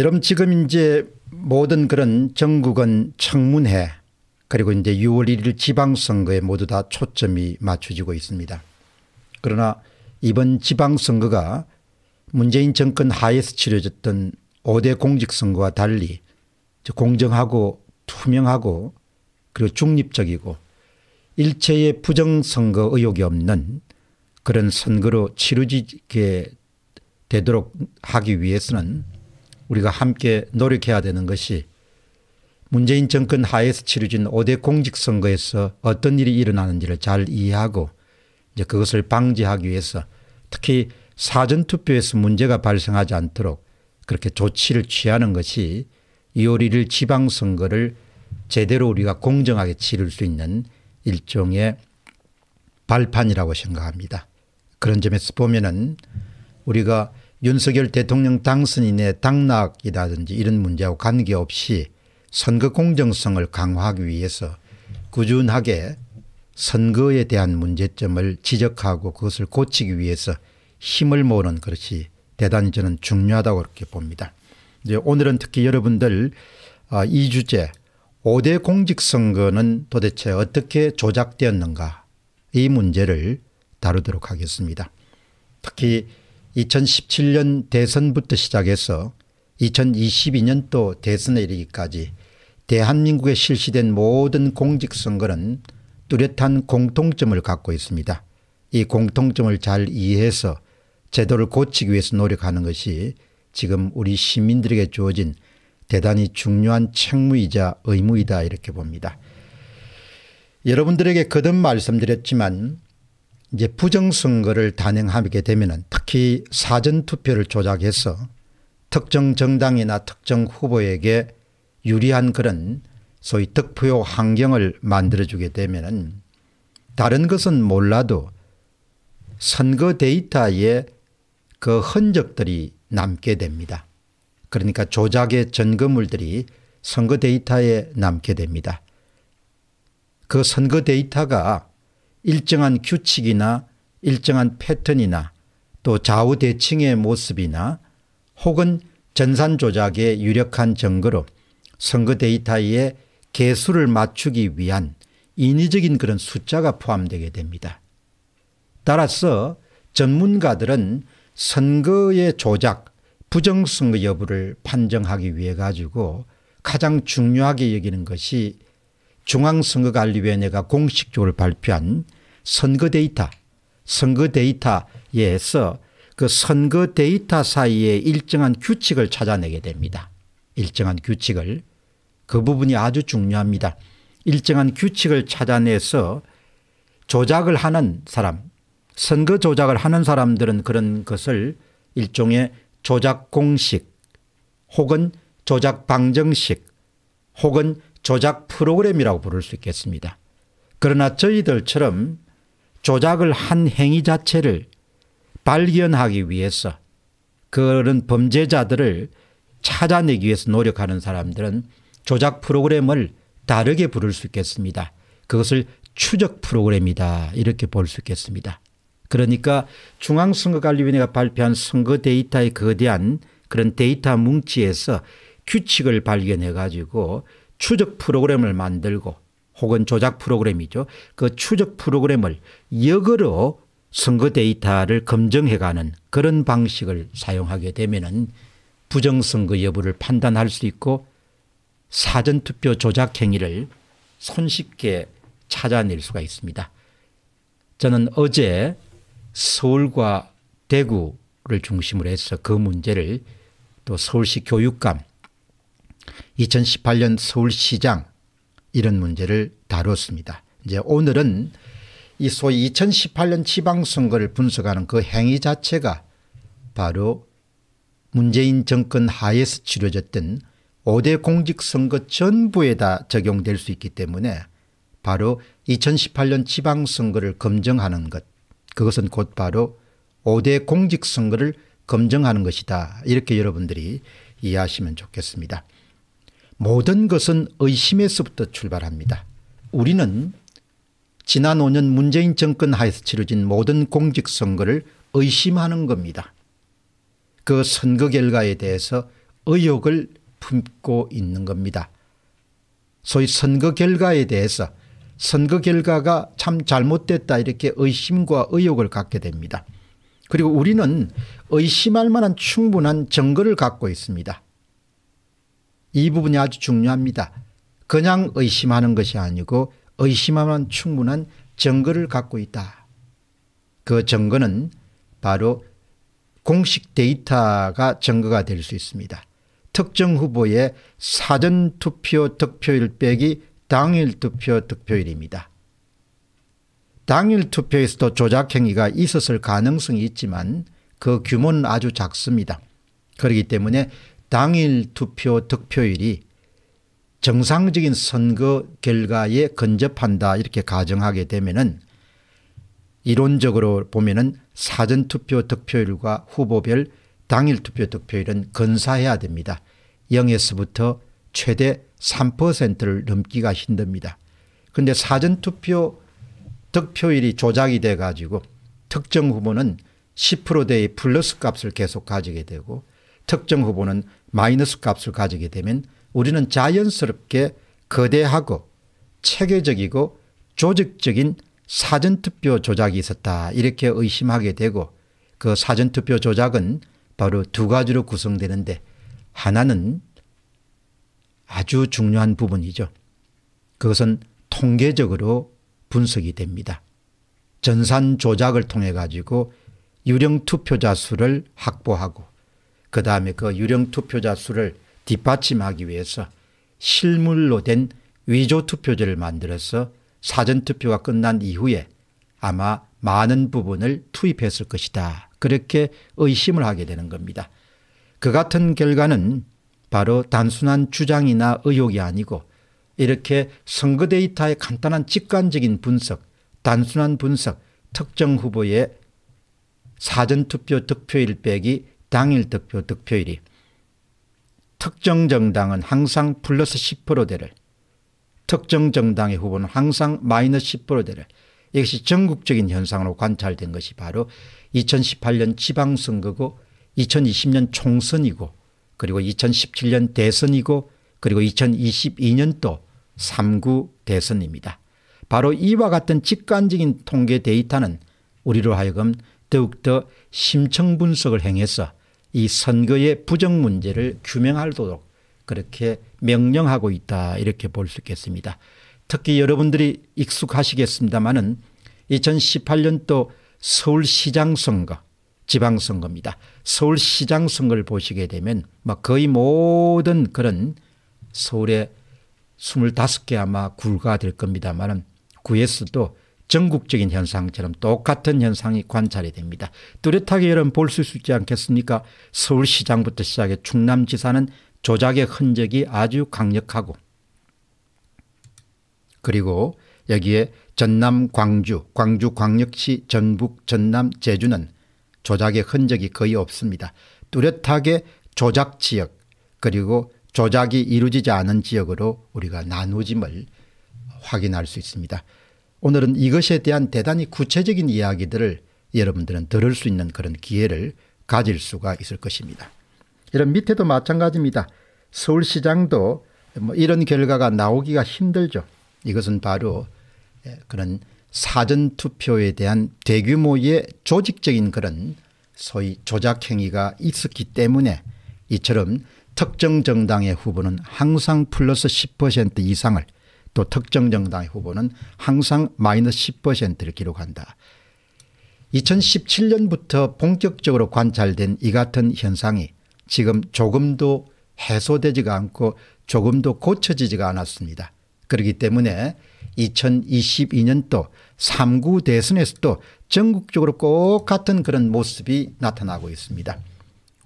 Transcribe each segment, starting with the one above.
여러분 지금 이제 모든 그런 전국은 청문회 그리고 이제 6월 1일 지방선거에 모두 다 초점이 맞춰지고 있습니다. 그러나 이번 지방선거가 문재인 정권 하에서 치러졌던 5대 공직선거와 달리 공정하고 투명하고 그리고 중립적이고 일체의 부정선거 의혹이 없는 그런 선거로 치러지게 되도록 하기 위해서는 우리가 함께 노력해야 되는 것이 문재인 정권 하에서 치러진 5대 공직선거에서 어떤 일이 일어나는지를 잘 이해하고 이제 그것을 방지하기 위해서 특히 사전투표에서 문제가 발생하지 않도록 그렇게 조치를 취하는 것이 2월 1일 지방선거를 제대로 우리가 공정하게 치를 수 있는 일종의 발판이라고 생각합니다. 그런 점에서 보면은 우리가 윤석열 대통령 당선인의 당락이라든지 이런 문제하고 관계없이 선거 공정성을 강화하기 위해서 꾸준하게 선거에 대한 문제점을 지적하고 그것을 고치기 위해서 힘을 모으는 것이 대단히 저는 중요하다고 그렇게 봅니다. 이제 오늘은 특히 여러분들 아, 이 주제 5대 공직선거는 도대체 어떻게 조작되었는가 이 문제를 다루도록 하겠습니다. 특히 2017년 대선부터 시작해서 2022년도 대선에 이르기까지 대한민국에 실시된 모든 공직선거는 뚜렷한 공통점을 갖고 있습니다. 이 공통점을 잘 이해해서 제도를 고치기 위해서 노력하는 것이 지금 우리 시민들에게 주어진 대단히 중요한 책무이자 의무이다 이렇게 봅니다. 여러분들에게 거듭 말씀드렸지만 이제 부정선거를 단행하게 되면 특히 사전투표를 조작해서 특정 정당이나 특정 후보에게 유리한 그런 소위 득표 환경을 만들어주게 되면 다른 것은 몰라도 선거 데이터에 그 흔적들이 남게 됩니다. 그러니까 조작의 증거물들이 선거 데이터에 남게 됩니다. 그 선거 데이터가 일정한 규칙이나 일정한 패턴이나 또 좌우 대칭의 모습이나 혹은 전산 조작의 유력한 증거로 선거 데이터에 개수를 맞추기 위한 인위적인 그런 숫자가 포함되게 됩니다. 따라서 전문가들은 선거의 조작, 부정선거 여부를 판정하기 위해 가지고 가장 중요하게 여기는 것이 중앙선거관리위원회가 공식적으로 발표한 선거 데이터, 선거 데이터에서 그 선거 데이터 사이에 일정한 규칙을 찾아내게 됩니다. 일정한 규칙을. 그 부분이 아주 중요합니다. 일정한 규칙을 찾아내서 조작을 하는 사람, 선거 조작을 하는 사람들은 그런 것을 일종의 조작 공식 혹은 조작 방정식 혹은 조작 프로그램이라고 부를 수 있겠습니다. 그러나 저희들처럼 조작을 한 행위 자체를 발견하기 위해서 그런 범죄자들을 찾아내기 위해서 노력하는 사람들은 조작 프로그램을 다르게 부를 수 있겠습니다. 그것을 추적 프로그램이다 이렇게 볼 수 있겠습니다. 그러니까 중앙선거관리위원회가 발표한 선거 데이터에 거대한 그런 데이터 뭉치에서 규칙을 발견해 가지고 추적 프로그램을 만들고 혹은 조작 프로그램이죠. 그 추적 프로그램을 역으로 선거 데이터를 검증해가는 그런 방식을 사용하게 되면 부정선거 여부를 판단할 수 있고 사전투표 조작 행위를 손쉽게 찾아낼 수가 있습니다. 저는 어제 서울과 대구를 중심으로 해서 그 문제를 또 서울시 교육감 2018년 서울시장 이런 문제를 다뤘습니다. 이제 오늘은 이 소위 2018년 지방선거를 분석하는 그 행위 자체가 바로 문재인 정권 하에서 치러졌던 5대 공직선거 전부에 다 적용될 수 있기 때문에 바로 2018년 지방선거를 검증하는 것 그것은 곧바로 5대 공직선거를 검증하는 것이다. 이렇게 여러분들이 이해하시면 좋겠습니다. 모든 것은 의심에서부터 출발합니다. 우리는 지난 5년 문재인 정권 하에서 치러진 모든 공직선거를 의심하는 겁니다. 그 선거 결과에 대해서 의혹을 품고 있는 겁니다. 소위 선거 결과에 대해서 선거 결과가 참 잘못됐다 이렇게 의심과 의혹을 갖게 됩니다. 그리고 우리는 의심할 만한 충분한 증거를 갖고 있습니다. 이 부분이 아주 중요합니다. 그냥 의심하는 것이 아니고 만한 충분한 증거를 갖고 있다. 그 증거는 바로 공식 데이터가 증거가 될 수 있습니다. 특정 후보의 사전투표 득표율 빼기 당일 투표 득표율입니다. 당일 투표에서도 조작행위가 있었을 가능성이 있지만 그 규모는 아주 작습니다. 그렇기 때문에 당일 투표 득표율이 정상적인 선거 결과에 근접한다 이렇게 가정하게 되면 이론적으로 보면 사전투표 득표율과 후보별 당일 투표 득표율은 근사해야 됩니다. 0에서부터 최대 3%를 넘기가 힘듭니다. 그런데 사전투표 득표율이 조작이 돼 가지고 특정 후보는 10%대의 플러스 값을 계속 가지게 되고 특정 후보는 마이너스 값을 가지게 되면 우리는 자연스럽게 거대하고 체계적이고 조직적인 사전투표 조작이 있었다 이렇게 의심하게 되고 그 사전투표 조작은 바로 두 가지로 구성되는데 하나는 아주 중요한 부분이죠. 그것은 통계적으로 분석이 됩니다. 전산 조작을 통해 가지고 유령 투표자 수를 확보하고 그 다음에 그 유령 투표자 수를 뒷받침하기 위해서 실물로 된 위조 투표제를 만들어서 사전투표가 끝난 이후에 아마 많은 부분을 투입했을 것이다. 그렇게 의심을 하게 되는 겁니다. 그 같은 결과는 바로 단순한 주장이나 의혹이 아니고 이렇게 선거 데이터의 간단한 직관적인 분석, 단순한 분석, 특정 후보의 사전투표 득표일 빼기 당일 득표 득표일이 특정 정당은 항상 플러스 10%대를 특정 정당의 후보는 항상 마이너스 10%대를 이것이 전국적인 현상으로 관찰된 것이 바로 2018년 지방선거고 2020년 총선이고 그리고 2017년 대선이고 그리고 2022년도 3구 대선입니다. 바로 이와 같은 직관적인 통계 데이터는 우리로 하여금 더욱더 심층 분석을 행해서 이 선거의 부정 문제를 규명하도록 그렇게 명령하고 있다 이렇게 볼 수 있겠습니다. 특히 여러분들이 익숙하시겠습니다마는 2018년도 서울시장 선거 지방선거입니다. 서울시장 선거를 보시게 되면 막 거의 모든 그런 서울의 25개 아마 구가 될 겁니다만 구에서도 전국적인 현상처럼 똑같은 현상이 관찰이 됩니다. 뚜렷하게 여러분 볼 수 있지 않겠습니까 서울시장부터 시작해 충남지사는 조작의 흔적이 아주 강력하고 그리고 여기에 전남 광주 광주 광역시 전북 전남 제주는 조작의 흔적이 거의 없습니다. 뚜렷하게 조작 지역 그리고 조작이 이루어지지 않은 지역으로 우리가 나누짐을 확인할 수 있습니다. 오늘은 이것에 대한 대단히 구체적인 이야기들을 여러분들은 들을 수 있는 그런 기회를 가질 수가 있을 것입니다. 이런 밑에도 마찬가지입니다. 서울시장도 뭐 이런 결과가 나오기가 힘들죠. 이것은 바로 예, 그런 사전투표에 대한 대규모의 조직적인 그런 소위 조작행위가 있었기 때문에 이처럼 특정 정당의 후보는 항상 플러스 10% 이상을 또 특정 정당의 후보는 항상 마이너스 10%를 기록한다. 2017년부터 본격적으로 관찰된 이 같은 현상이 지금 조금도 해소되지가 않고 조금도 고쳐지지가 않았습니다. 그렇기 때문에 2022년도 3구 대선에서도 전국적으로 꼭 같은 그런 모습이 나타나고 있습니다.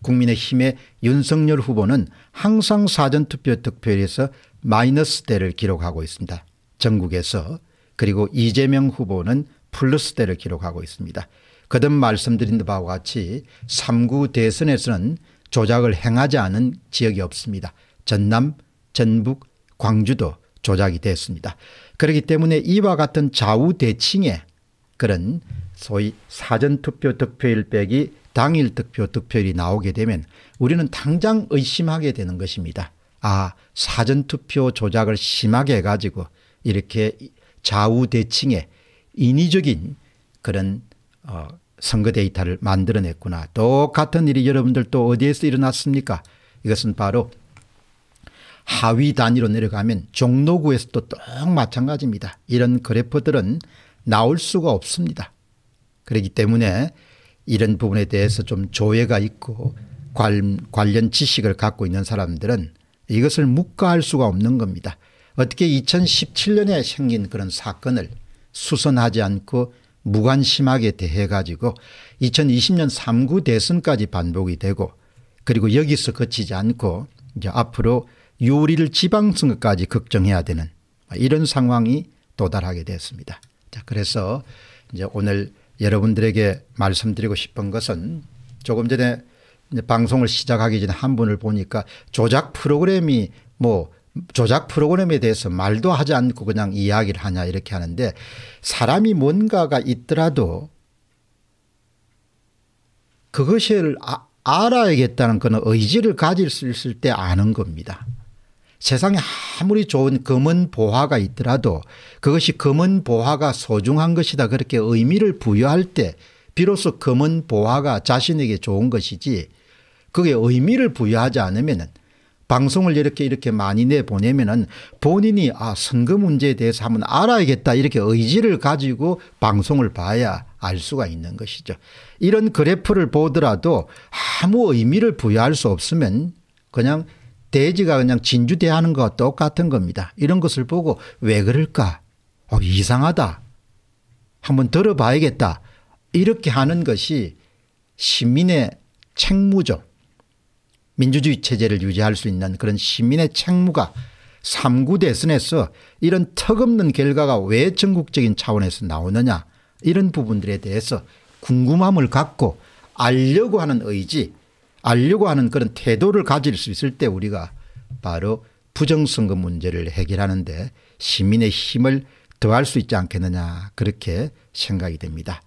국민의힘의 윤석열 후보는 항상 사전투표 득표율에서 마이너스대를 기록하고 있습니다. 전국에서 그리고 이재명 후보는 플러스대를 기록하고 있습니다. 거듭 말씀드린 바와 같이 3구 대선에서는 조작을 행하지 않은 지역이 없습니다. 전남, 전북, 광주도 조작이 됐습니다. 그렇기 때문에 이와 같은 좌우 대칭의 그런 소위 사전투표 득표율 빼기 당일 득표 득표율이 나오게 되면 우리는 당장 의심하게 되는 것입니다. 아 사전투표 조작을 심하게 해가지고 이렇게 좌우 대칭의 인위적인 그런 어, 선거 데이터를 만들어냈구나. 똑같은 일이 여러분들 또 어디에서 일어났습니까? 이것은 바로 하위 단위로 내려가면 종로구에서도 똑 마찬가지입니다. 이런 그래프들은 나올 수가 없습니다. 그렇기 때문에 이런 부분에 대해서 좀 조회가 있고 관련 지식을 갖고 있는 사람들은 이것을 묵과할 수가 없는 겁니다. 어떻게 2017년에 생긴 그런 사건을 수선하지 않고 무관심하게 대해 가지고 2020년 3구 대선까지 반복이 되고 그리고 여기서 그치지 않고 이제 앞으로 6일 지방선거까지 걱정해야 되는 이런 상황이 도달하게 됐습니다. 자, 그래서 이제 오늘 여러분들에게 말씀드리고 싶은 것은 조금 전에 방송을 시작하기 전에 한 분을 보니까 조작 프로그램이 뭐 조작 프로그램에 대해서 말도 하지 않고 그냥 이야기를 하냐 이렇게 하는데 사람이 뭔가가 있더라도 그것을 아, 알아야겠다는 그런 의지를 가질 수 있을 때 아는 겁니다. 세상에 아무리 좋은 검은 보화가 있더라도 그것이 검은 보화가 소중한 것이다 그렇게 의미를 부여할 때 비로소 검은 보화가 자신에게 좋은 것이지 그게 의미를 부여하지 않으면 방송을 이렇게 이렇게 많이 내보내면은 본인이 아 선거 문제에 대해서 한번 알아야겠다 이렇게 의지를 가지고 방송을 봐야 알 수가 있는 것이죠. 이런 그래프를 보더라도 아무 의미를 부여할 수 없으면 그냥 돼지가 그냥 진주대하는 것과 똑같은 겁니다. 이런 것을 보고 왜 그럴까? 어, 이상하다. 한번 들어봐야겠다. 이렇게 하는 것이 시민의 책무죠. 민주주의 체제를 유지할 수 있는 그런 시민의 책무가 3구 대선에서 이런 턱없는 결과가 왜 전국적인 차원에서 나오느냐 이런 부분들에 대해서 궁금함을 갖고 알려고 하는 의지 알려고 하는 그런 태도를 가질 수 있을 때 우리가 바로 부정선거 문제를 해결하는데 시민의 힘을 더할 수 있지 않겠느냐 그렇게 생각이 됩니다.